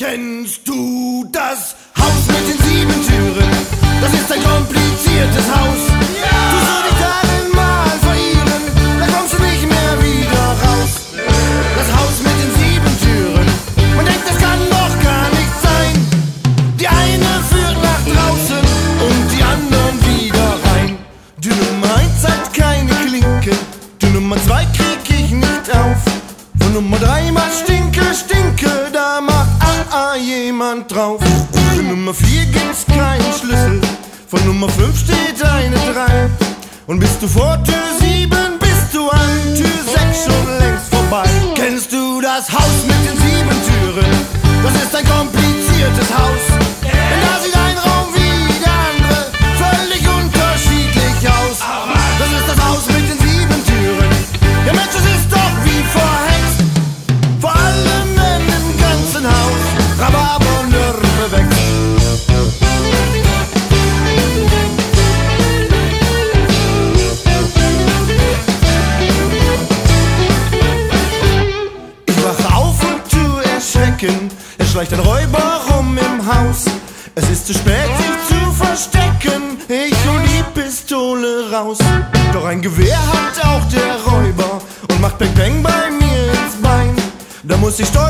Kennst du das Haus mit den sieben Türen? Das ist ein kompliziertes Haus. Ja! Du sollst dich darin mal verirren, da kommst du nicht mehr wieder raus. Das Haus mit den sieben Türen, man denkt, das kann doch gar nicht sein. Die eine führt nach draußen und die anderen wieder rein. Die Nummer eins hat keine Klinke, die Nummer zwei krieg ich nicht auf. Von Nummer drei mal stinke, stinke, da jemand drauf. Für Nummer 4 gibt's keinen Schlüssel, von Nummer 5 steht eine 3. Und bis zur Pforte 7 erschrecken. Es schleicht ein Räuber rum im Haus. Es ist zu spät, sich zu verstecken. Ich hol die Pistole raus. Doch ein Gewehr hat auch der Räuber und macht Peng Peng bei mir ins Bein. Da muss ich stolpern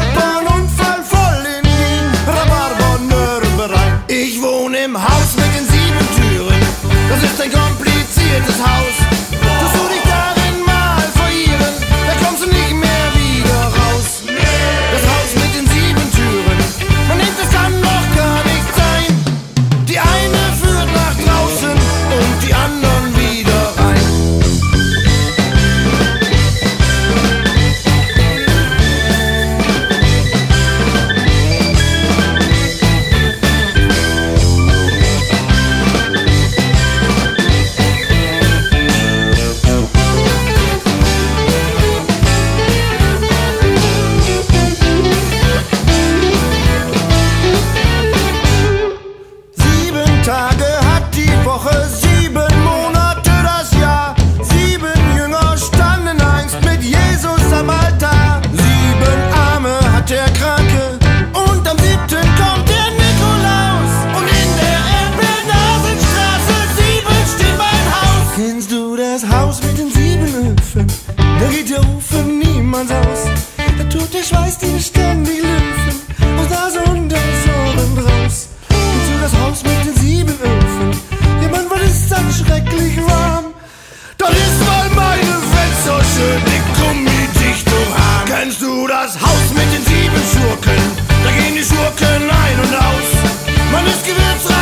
Tage hat die Woche, sieben Monate das Jahr. Sieben Jünger standen einst mit Jesus am Altar. Sieben Arme hat der Kranke und am siebten kommt der Nikolaus. Und in der Erdbeernasenstraße sieben steht mein Haus. Kennst du das Haus mit den sieben Öfen? Da geht der Ofen niemals aus. Da tut der Schweiß dir ständig schrecklich warm. Doch ist mal meine Welt so schön, dick, die Gummidichtung an. Kennst du das Haus mit den sieben Schurken? Da gehen die Schurken ein und aus. Man ist gewürzt